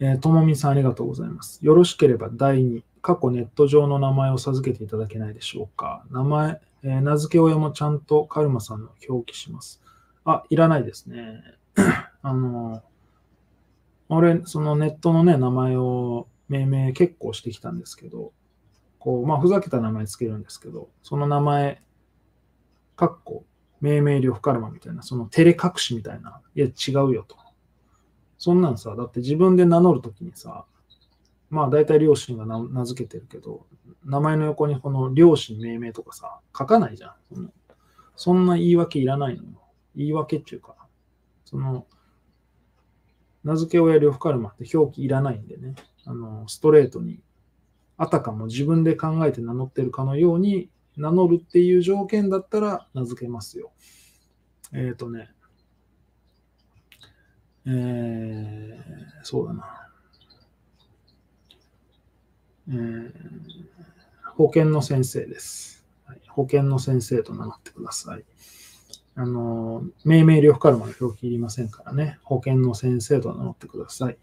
えともみさんありがとうございます。よろしければ第2、過去ネット上の名前を授けていただけないでしょうか。名前、えー名付け親もちゃんとカルマさんの表記します。あ、いらないですね。あの、俺、そのネットのね、名前を命名結構してきたんですけど、こう、まあ、ふざけた名前つけるんですけど、その名前、かっこ、命名量不カルマみたいな、その照れ隠しみたいな、いや、違うよと。そんなんさ、だって自分で名乗るときにさ、まあ大体両親が名付けてるけど、名前の横にこの両親命名とかさ、書かないじゃん。そのそんな言い訳いらないのよ。言い訳っていうか、その、名付け親両夫カルマって表記いらないんでね、あの、ストレートに、あたかも自分で考えて名乗ってるかのように、名乗るっていう条件だったら名付けますよ。えっ、とね、えー、そうだな。えー保健の先生です。はい、保健の先生と名乗ってください。あの、命名量不カルマの表記いりませんからね。保健の先生と名乗ってください。